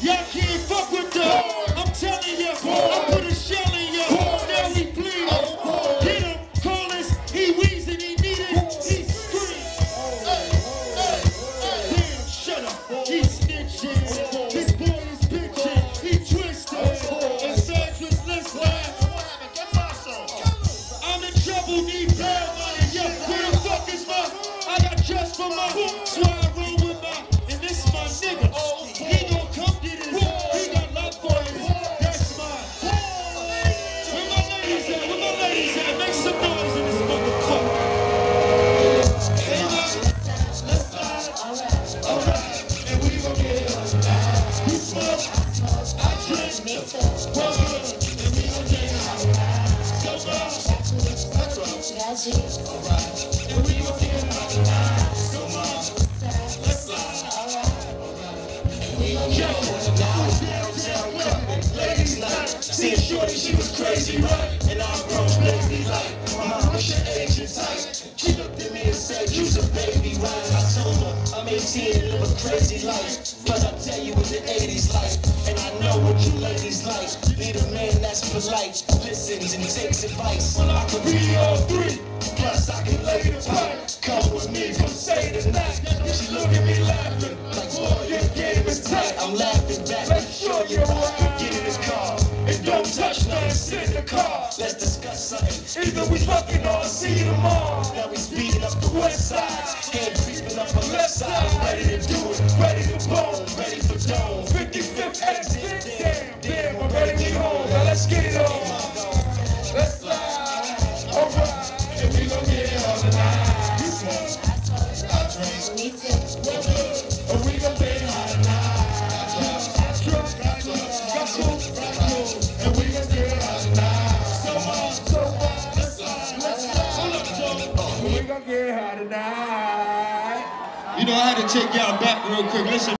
Y'all can't fuck with the. I'm telling you, I put a shell in you. Now he bleeding. Get him, call this. He wheezing, he need it. He. Damn, shut up. He snitching. His boy is bitching. He twisted. And Sags was listening. I'm in trouble, need bail money. Yeah, where the fuck is my? I got just for my. Seeing shorty, she was crazy, right? And I approached baby like, Mama, what's your type? She looked at me and said, you's a baby, right? I told her, I'm 18 and live a crazy life. But I tell you what the 80s like, ladies like. Need a man that's polite, listens and takes advice. I could be all three, plus I can lay the pipe. Come with me from say tonight. She look at me laughing, like, boy, your game is tight. I'm laughing back. Make sure you're right. Get in his car and don't touch nothing. Sit in the car. Let's discuss something. Either we fucking or see you tomorrow. Now we speeding up the west side. Hand creeping up the left side. Ready to do it. Ready to bone. You know, I had to take y'all back real quick. Listen.